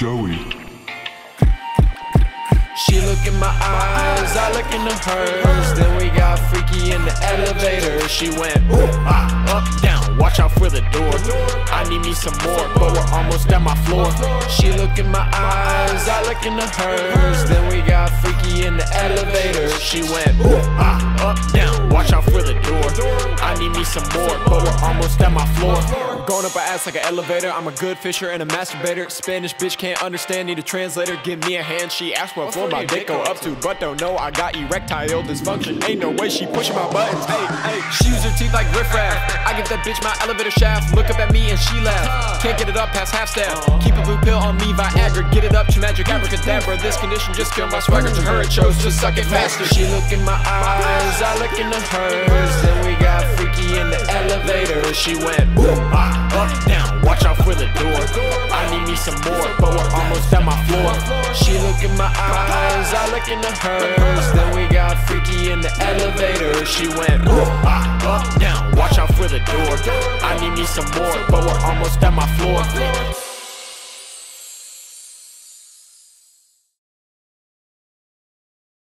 Joey. She look in my eyes, I look into hers. Then we got freaky in the elevator. She went ooh, ah, up, down. Watch out for the door. I need me some more, but we're almost at my floor. She look in my eyes, I look into hers. Then we got freaky in the elevator. She went ooh, ah, up, down. Watch out for the door. I need me some more, but we're almost at my floor. Going up I ass like an elevator. I'm a good fisher and a masturbator. Spanish bitch can't understand, need a translator. Give me a hand. She asked what floor my dick go up to, but don't know I got erectile dysfunction. Ain't no way she pushing my buttons. Hey, hey, she use her teeth like Riff Raff. I give that bitch my elevator shaft. Look up at me and she laugh. Can't get it up past half staff. Keep a blue pill on me, Viagra. Get it up Chamagic abracadabra. This condition just killed my swagger. To her it chose to suck it faster. She look in my eyes, I look into hers. Then we got freaky in the elevator. She went ooh, ah, down. Watch out for the door. I need me some more, but we're almost at my floor. She look in my eyes, I look into hers. Then we got freaky in the elevator. She went ooh, ah, up, down. Watch out for the door. I need me some more, but we're almost at my floor.